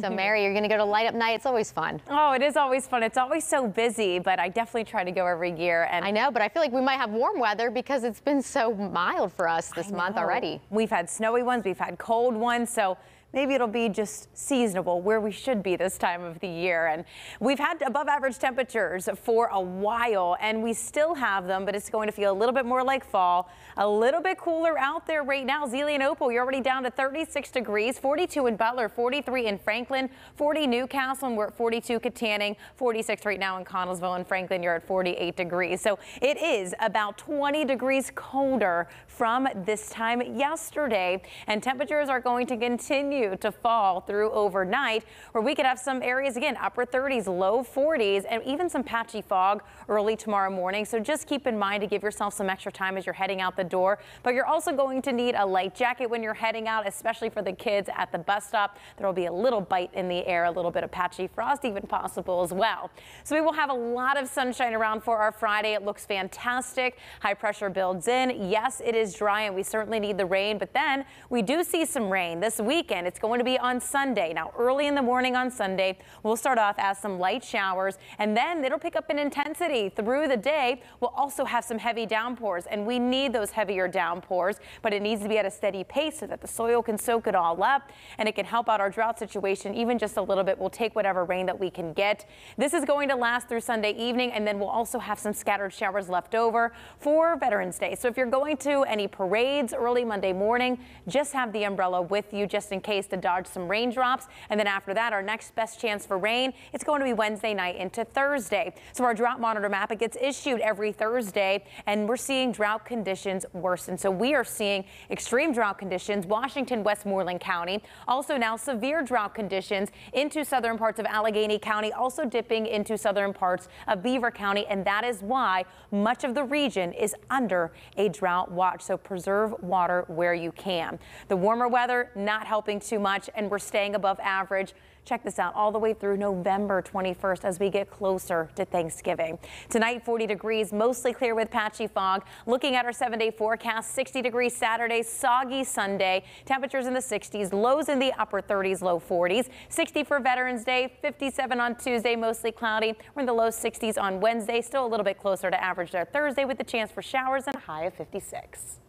So Mary, you're going to go to light up night. It's always fun. Oh, it is always fun. It's always so busy, but I definitely try to go every year. And I know, but I feel like we might have warm weather because it's been so mild for us this month already. We've had snowy ones, we've had cold ones, so maybe it'll be just seasonable where we should be this time of the year. And we've had above average temperatures for a while and we still have them, but it's going to feel a little bit more like fall, a little bit cooler out there right now. Zelienople, you're already down to 36 degrees, 42 in Butler, 43 in Franklin, 40 New Castle, and we're at 42 Kittanning, 46 right now in Connellsville and Franklin, you're at 48 degrees. So it is about 20 degrees colder from this time yesterday and temperatures are going to continue to fall through overnight, where we could have some areas again upper 30s, low 40s, and even some patchy fog early tomorrow morning. So just keep in mind to give yourself some extra time as you're heading out the door. But you're also going to need a light jacket when you're heading out, especially for the kids at the bus stop. There will be a little bite in the air, a little bit of patchy frost even possible as well. So we will have a lot of sunshine around for our Friday. It looks fantastic. High pressure builds in. Yes, it is dry and we certainly need the rain, but then we do see some rain this weekend. It's going to be on Sunday. Now, early in the morning on Sunday, we'll start off as some light showers, and then it'll pick up in intensity through the day. We'll also have some heavy downpours, and we need those heavier downpours, but it needs to be at a steady pace so that the soil can soak it all up, and it can help out our drought situation even just a little bit. We'll take whatever rain that we can get. This is going to last through Sunday evening, and then we'll also have some scattered showers left over for Veterans Day. So if you're going to any parades early Monday morning, just have the umbrella with you just in case case to dodge some raindrops. And then after that, our next best chance for rain, it's going to be Wednesday night into Thursday. So our drought monitor map, it gets issued every Thursday, and we're seeing drought conditions worsen. So we are seeing extreme drought conditions, Washington, Westmoreland County. Also now severe drought conditions into southern parts of Allegheny County, also dipping into southern parts of Beaver County. And that is why much of the region is under a drought watch. So preserve water where you can. The warmer weather not helping too much and we're staying above average. Check this out all the way through November 21st as we get closer to Thanksgiving. Tonight, 40 degrees, mostly clear with patchy fog. Looking at our seven day forecast, 60 degrees Saturday, soggy Sunday. Temperatures in the 60s, lows in the upper 30s, low 40s. 60 for Veterans Day, 57 on Tuesday, mostly cloudy. We're in the low 60s on Wednesday, still a little bit closer to average there Thursday with the chance for showers and a high of 56.